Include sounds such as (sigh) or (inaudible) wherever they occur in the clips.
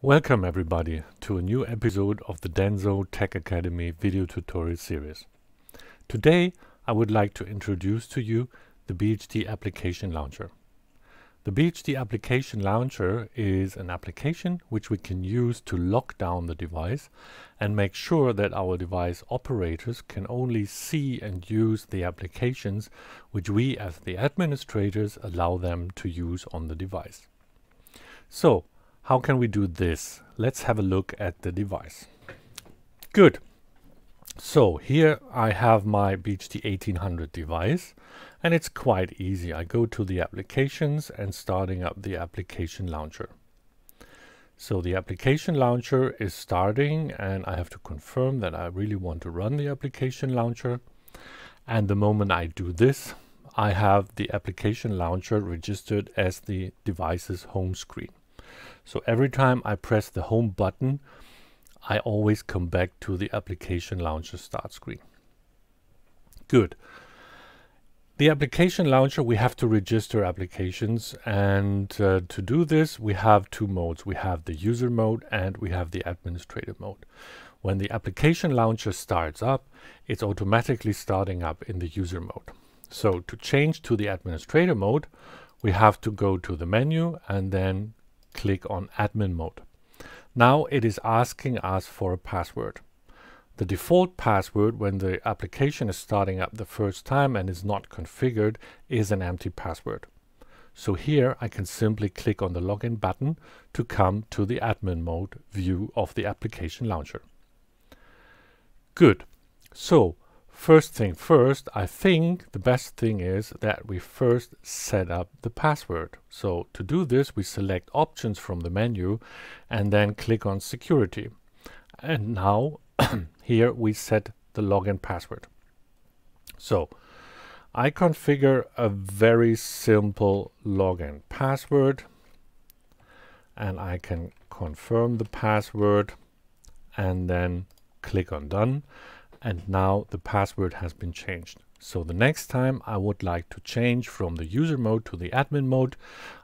Welcome everybody to a new episode of the Denso Tech Academy video tutorial series. Today I would like to introduce to you the BHT Application Launcher. The BHT Application Launcher is an application which we can use to lock down the device and make sure that our device operators can only see and use the applications which we as the administrators allow them to use on the device. So how can we do this? Let's have a look at the device. Good. So here I have my BHT 1800 device and it's quite easy. I go to the applications and starting up the application launcher. So the application launcher is starting and I have to confirm that I really want to run the application launcher. And the moment I do this, I have the application launcher registered as the device's home screen. So every time I press the home button, I always come back to the application launcher start screen. Good. The application launcher, we have to register applications and uh, to do this we have two modes. We have the user mode and we have the administrator mode. When the application launcher starts up, it's automatically starting up in the user mode. So to change to the administrator mode, we have to go to the menu and then click on admin mode. Now it is asking us for a password. The default password when the application is starting up the first time and is not configured is an empty password. So here I can simply click on the login button to come to the admin mode view of the application launcher. Good. So First thing first, I think the best thing is that we first set up the password. So to do this, we select options from the menu and then click on security. And now (coughs) here we set the login password. So I configure a very simple login password and I can confirm the password and then click on done and now the password has been changed. So the next time I would like to change from the user mode to the admin mode,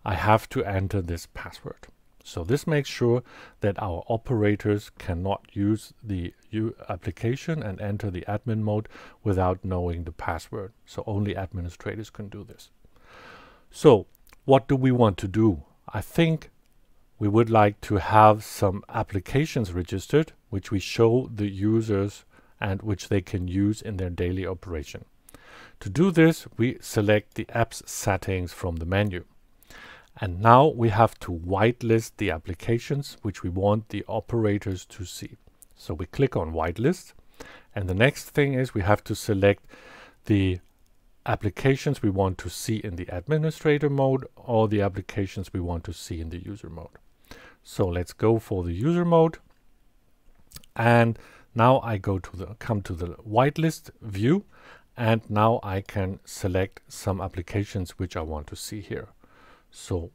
I have to enter this password. So this makes sure that our operators cannot use the application and enter the admin mode without knowing the password. So only administrators can do this. So what do we want to do? I think we would like to have some applications registered, which we show the users and which they can use in their daily operation. To do this, we select the app's settings from the menu. And now we have to whitelist the applications which we want the operators to see. So we click on whitelist. And the next thing is we have to select the applications we want to see in the administrator mode or the applications we want to see in the user mode. So let's go for the user mode. And now I go to the come to the whitelist view and now I can select some applications which I want to see here. So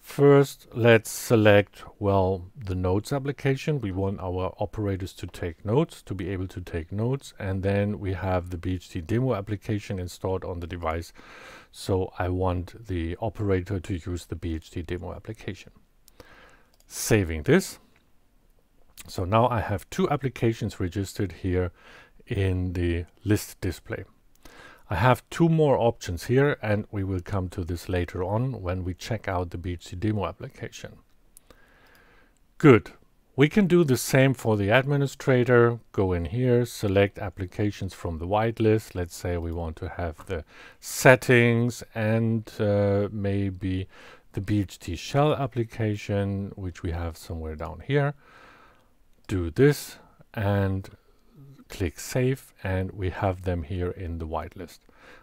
first let's select well the notes application. We want our operators to take notes, to be able to take notes and then we have the BHT demo application installed on the device. So I want the operator to use the BHT demo application. Saving this so now I have two applications registered here in the list display. I have two more options here and we will come to this later on when we check out the BHT demo application. Good. We can do the same for the administrator. Go in here, select applications from the whitelist. Let's say we want to have the settings and uh, maybe the BHT shell application, which we have somewhere down here do this and click save and we have them here in the whitelist.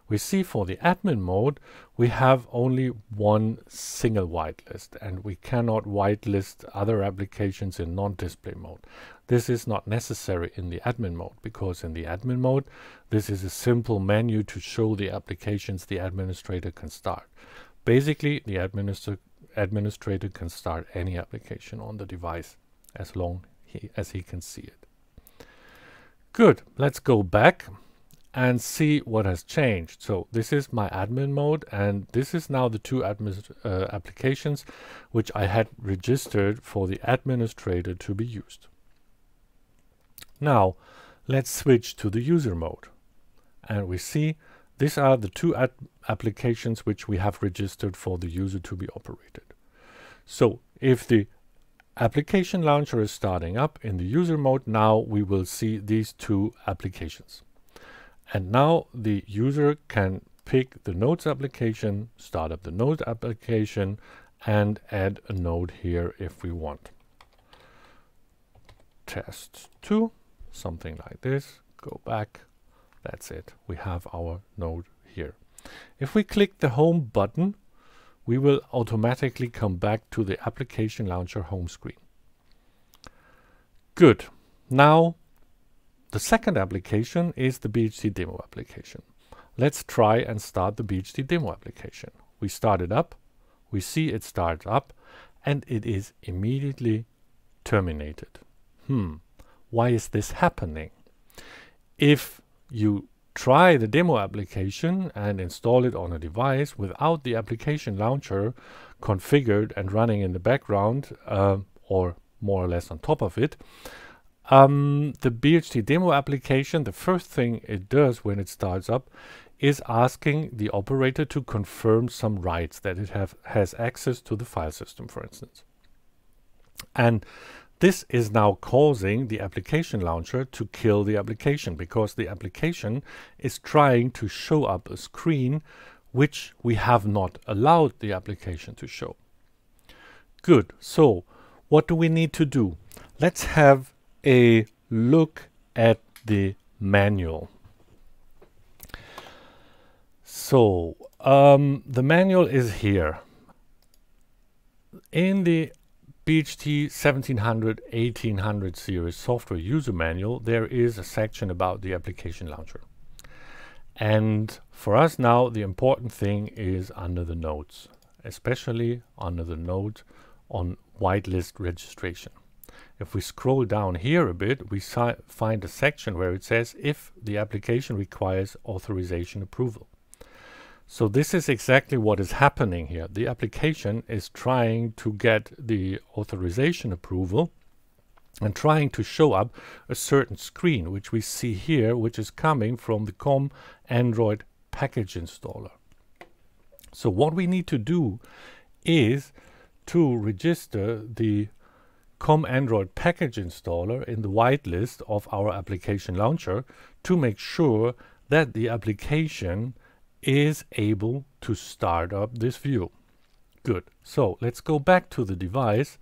We see for the admin mode we have only one single whitelist and we cannot whitelist other applications in non-display mode. This is not necessary in the admin mode because in the admin mode this is a simple menu to show the applications the administrator can start. Basically the administ administrator can start any application on the device as long he, as he can see it. Good, let's go back and see what has changed. So this is my admin mode and this is now the two uh, applications which I had registered for the administrator to be used. Now let's switch to the user mode and we see these are the two applications which we have registered for the user to be operated. So if the application launcher is starting up in the user mode, now we will see these two applications. And now the user can pick the nodes application, start up the node application, and add a node here if we want. Test 2, something like this. Go back. That's it. We have our node here. If we click the home button, we will automatically come back to the application launcher home screen. Good. Now the second application is the BHT demo application. Let's try and start the BHT demo application. We start it up, we see it starts up, and it is immediately terminated. Hmm, why is this happening? If you try the demo application and install it on a device without the application launcher configured and running in the background, uh, or more or less on top of it, um, the BHT demo application, the first thing it does when it starts up is asking the operator to confirm some rights that it have, has access to the file system, for instance. And this is now causing the application launcher to kill the application because the application is trying to show up a screen which we have not allowed the application to show. Good. So what do we need to do? Let's have a look at the manual. So um, the manual is here. In the BHT 1700 1800 series software user manual, there is a section about the application launcher. And for us now, the important thing is under the notes, especially under the note on whitelist registration. If we scroll down here a bit, we find a section where it says if the application requires authorization approval. So this is exactly what is happening here. The application is trying to get the authorization approval and trying to show up a certain screen, which we see here, which is coming from the COM Android package installer. So what we need to do is to register the COM Android package installer in the whitelist of our application launcher to make sure that the application is able to start up this view. Good. So let's go back to the device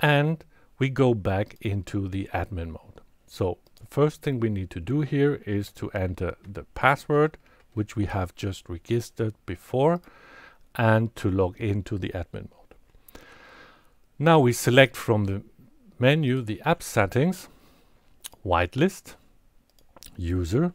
and we go back into the admin mode. So the first thing we need to do here is to enter the password, which we have just registered before, and to log into the admin mode. Now we select from the menu the app settings, whitelist, user,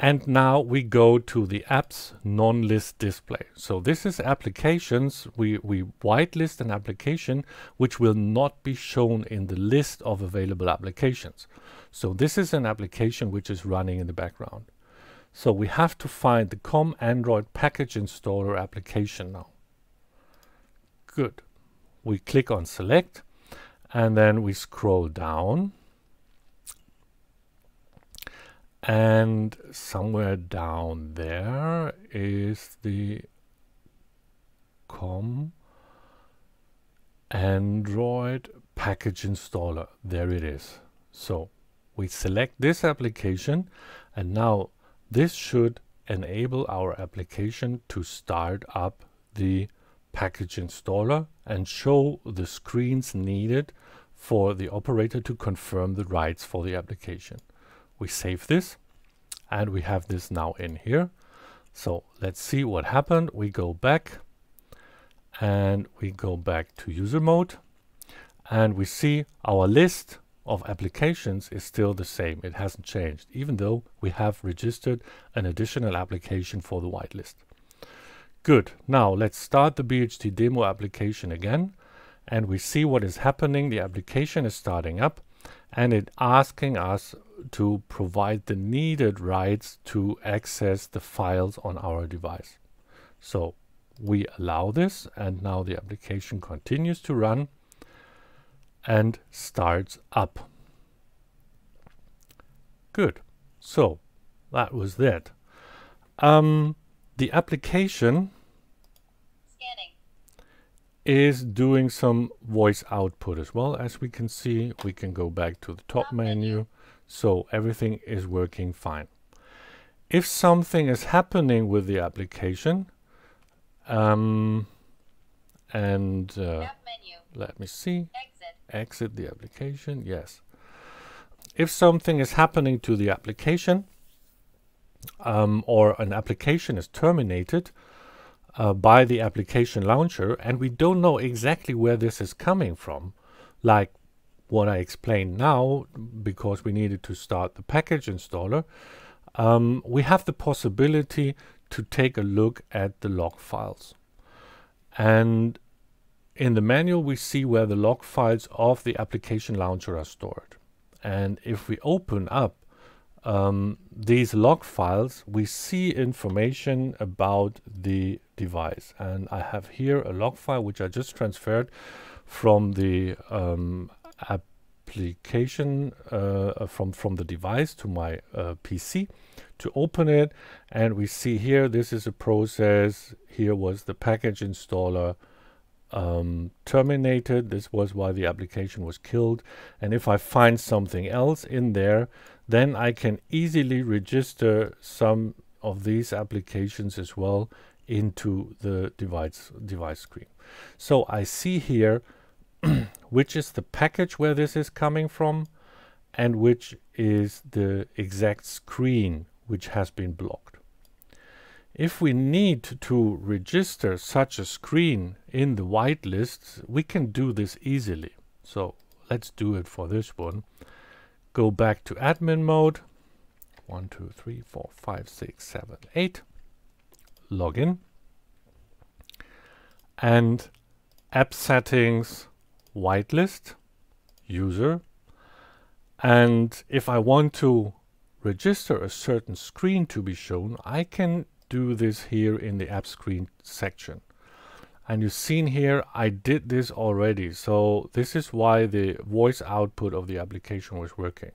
and now we go to the apps non-list display. So this is applications, we, we whitelist an application which will not be shown in the list of available applications. So this is an application which is running in the background. So we have to find the COM Android package installer application now. Good. We click on select and then we scroll down and somewhere down there is the com android package installer there it is so we select this application and now this should enable our application to start up the package installer and show the screens needed for the operator to confirm the rights for the application. We save this and we have this now in here. So let's see what happened. We go back and we go back to user mode and we see our list of applications is still the same. It hasn't changed, even though we have registered an additional application for the whitelist. Good. Now let's start the BHT demo application again and we see what is happening. The application is starting up and it asking us to provide the needed rights to access the files on our device. So we allow this and now the application continues to run and starts up. Good. So that was that. Um, the application Scanning. Is doing some voice output as well. As we can see, we can go back to the top menu. So everything is working fine. If something is happening with the application, um, and uh, menu. let me see, Exit. exit the application, yes. If something is happening to the application, um, or an application is terminated uh, by the application launcher, and we don't know exactly where this is coming from, like what I explained now, because we needed to start the package installer, um, we have the possibility to take a look at the log files. And in the manual, we see where the log files of the application launcher are stored. And if we open up um, these log files, we see information about the device. And I have here a log file which I just transferred from the um, application uh, from from the device to my uh, PC to open it. And we see here this is a process. Here was the package installer um, terminated. This was why the application was killed. And if I find something else in there then I can easily register some of these applications as well into the device device screen. So I see here (clears throat) which is the package where this is coming from and which is the exact screen which has been blocked. If we need to register such a screen in the whitelist, we can do this easily. So let's do it for this one. Go back to admin mode. One, two, three, four, five, six, seven, eight. Login. And app settings, whitelist, user. And if I want to register a certain screen to be shown, I can do this here in the app screen section. And you've seen here, I did this already. So this is why the voice output of the application was working.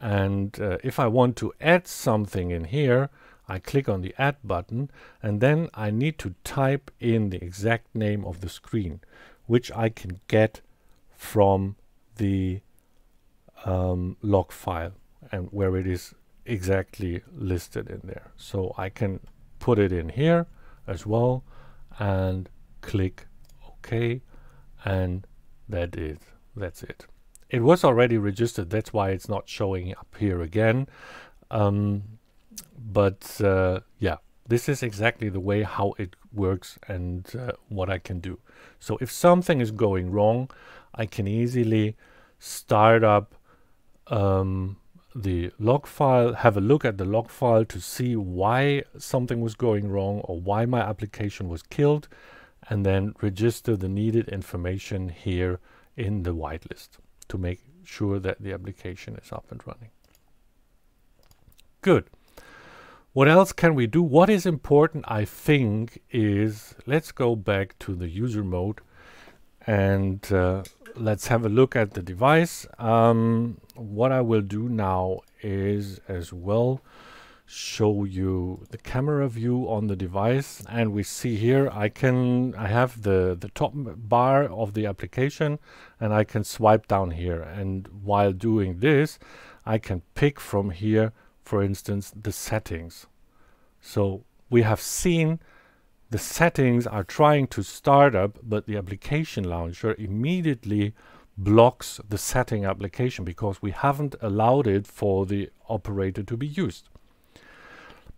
And uh, if I want to add something in here, I click on the add button and then I need to type in the exact name of the screen, which I can get from the um, log file and where it is exactly listed in there. So I can put it in here as well and click OK and that is that's it. It was already registered, that's why it's not showing up here again. Um, but uh, yeah, this is exactly the way how it works and uh, what I can do. So if something is going wrong, I can easily start up um, the log file, have a look at the log file to see why something was going wrong or why my application was killed, and then register the needed information here in the whitelist to make sure that the application is up and running. Good. What else can we do? What is important, I think, is let's go back to the user mode and uh, let's have a look at the device. Um, what I will do now is as well show you the camera view on the device. And we see here I can I have the the top bar of the application and I can swipe down here. And while doing this I can pick from here for instance the settings. So we have seen the settings are trying to start up, but the application launcher immediately blocks the setting application because we haven't allowed it for the operator to be used.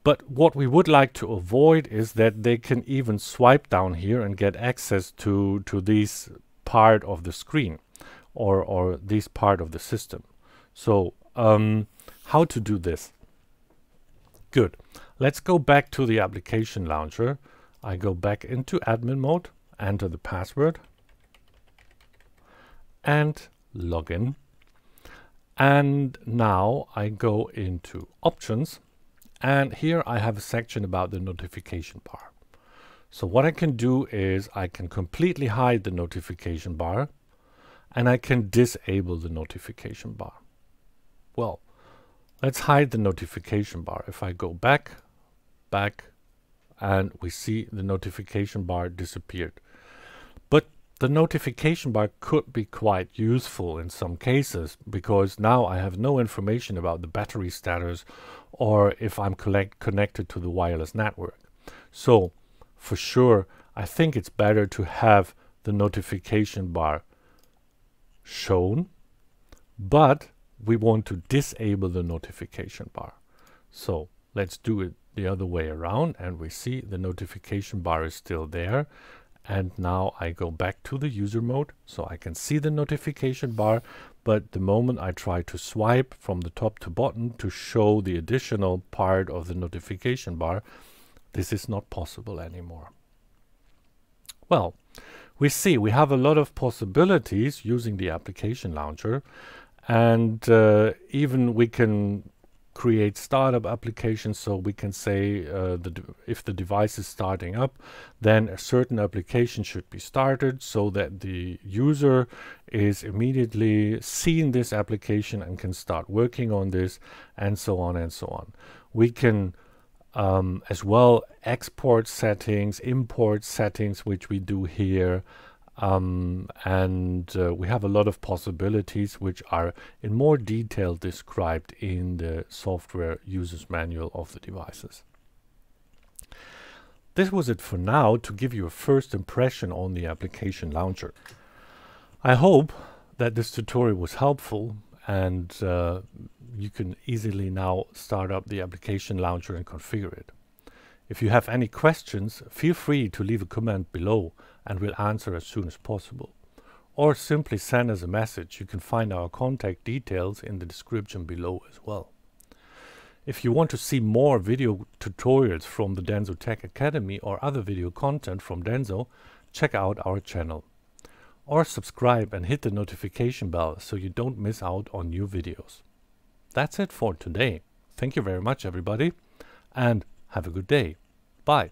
But what we would like to avoid is that they can even swipe down here and get access to, to this part of the screen or, or this part of the system. So um, how to do this? Good. Let's go back to the application launcher I go back into admin mode, enter the password and login. And now I go into options and here I have a section about the notification bar. So what I can do is I can completely hide the notification bar and I can disable the notification bar. Well, let's hide the notification bar. If I go back, back, and we see the notification bar disappeared. But the notification bar could be quite useful in some cases because now I have no information about the battery status or if I'm connected to the wireless network. So for sure, I think it's better to have the notification bar shown, but we want to disable the notification bar. So let's do it the other way around and we see the notification bar is still there. And now I go back to the user mode so I can see the notification bar. But the moment I try to swipe from the top to bottom to show the additional part of the notification bar this is not possible anymore. Well we see we have a lot of possibilities using the application launcher. And uh, even we can create startup applications so we can say uh, the if the device is starting up then a certain application should be started so that the user is immediately seeing this application and can start working on this and so on and so on. We can um, as well export settings import settings which we do here um, and uh, we have a lot of possibilities which are in more detail described in the software user's manual of the devices. This was it for now to give you a first impression on the application launcher. I hope that this tutorial was helpful and uh, you can easily now start up the application launcher and configure it. If you have any questions, feel free to leave a comment below and we'll answer as soon as possible. Or simply send us a message. You can find our contact details in the description below as well. If you want to see more video tutorials from the Denso Tech Academy or other video content from Denso, check out our channel. Or subscribe and hit the notification bell so you don't miss out on new videos. That's it for today. Thank you very much everybody and have a good day. Bye.